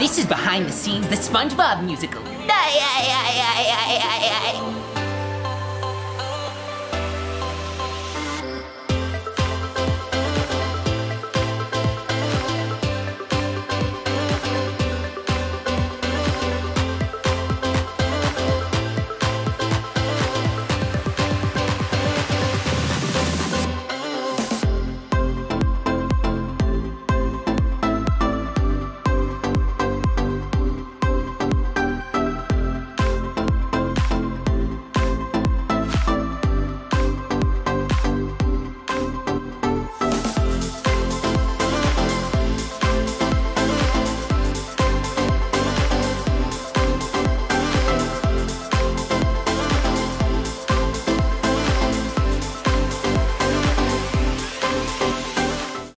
This is behind the scenes, the SpongeBob musical. Aye, aye, aye.